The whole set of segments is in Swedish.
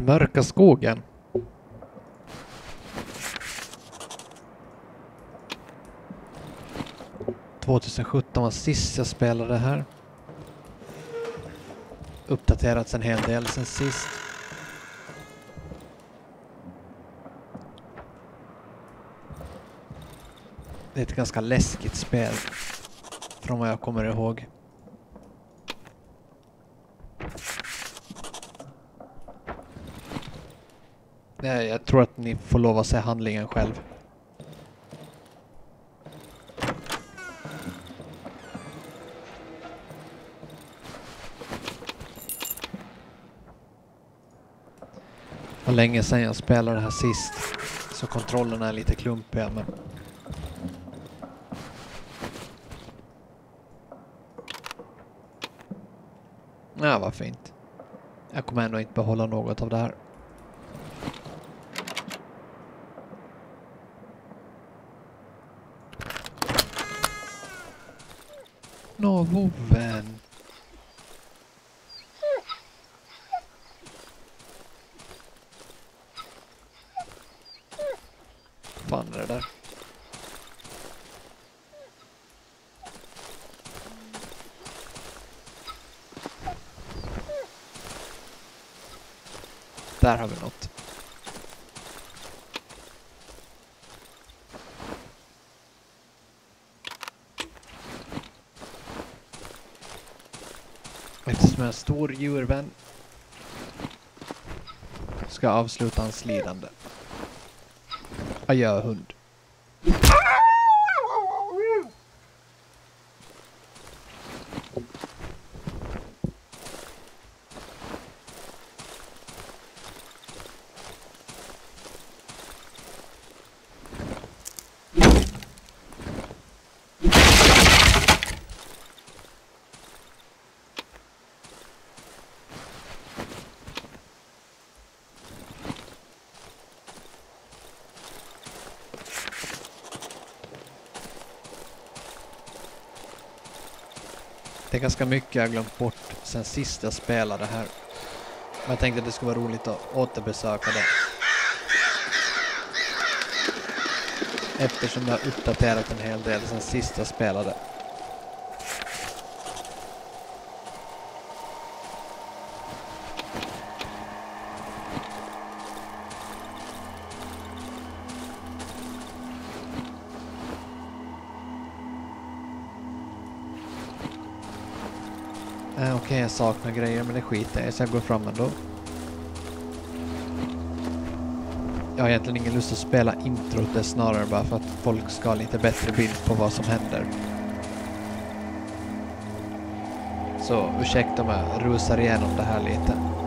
Den mörka skogen. ...2017 var sist jag spelade här. Uppdaterats en hel del sen sist. Det är ett ganska läskigt spel. Från vad jag kommer ihåg. Nej, jag tror att ni får lov att se handlingen själv. Det var länge sedan jag spelade det här sist. Så kontrollerna är lite klumpiga men... Ja, vad fint. Jag kommer ändå inte behålla något av det här. Nå, vovven. fan är det där? Där har vi något. Eftersom jag är en stor djurvän ska jag avsluta hans lidande. Adjö hund. Det är ganska mycket jag glömt bort sen sist jag spelade här. Men jag tänkte att det skulle vara roligt att återbesöka det. Eftersom jag har uppdaterat en hel del sen sist jag spelade. Jag saknar grejer men det skiter jag i så jag går fram ändå. Jag har egentligen ingen lust att spela introt, det är snarare bara för att folk ska ha lite bättre bild på vad som händer. Så ursäkta om jag rusar igenom det här lite.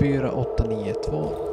4892.